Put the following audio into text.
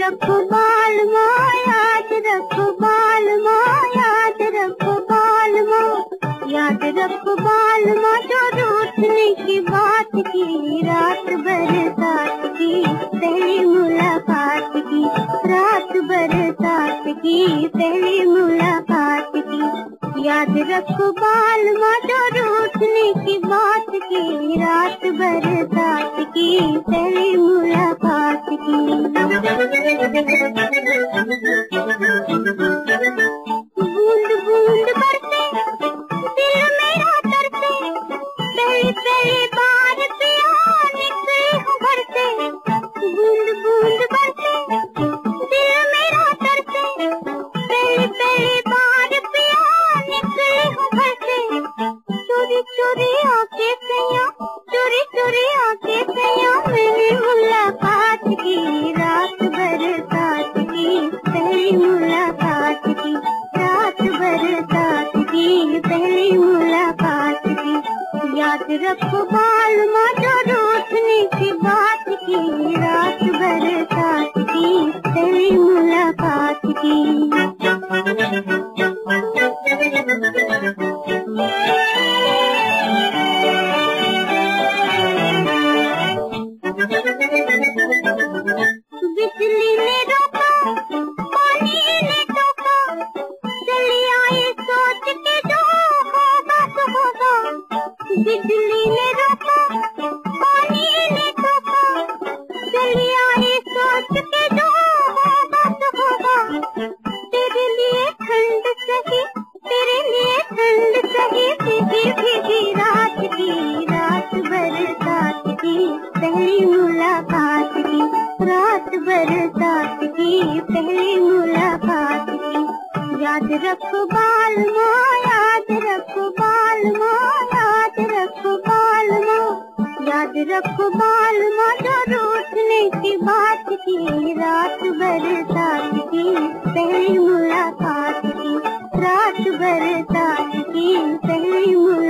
रखो बाल माँ याद रखो बाल माँ रूठने की बात की, रात बरसात की, पहली मुलाकात की, रात बरसात की, पहली मुलाकात की। याद रखो बाल माँ जो रूठने की बात की, रात बरसात की, पहली मुलाकात की। चोरी चोरी आके सैया चोरी चोरी आके सैया मैंने मुलाकात की, रात बरसात की, पहली मुलाकात की, रात बरसात की, पहली मुलाकात की। याद रखो बाल, माँ जो रोशनी की बात बिजली ने रोका पानी ने टोका चली आई सोच के जो होगा तो होगा तेरे लिए ठंड सही तेरे लिए ठंड सही भीगी भीगी रात की रात बरसात की पहली मुलाकात की रात बरसात की पहली मुलाकात की, याद रखो बाल माँ, याद रखो याद रखो बाल माता रोशने की बात की, रात बरसात की, पहली मुलाकात की, रात बरसात की, पहली मुलाकात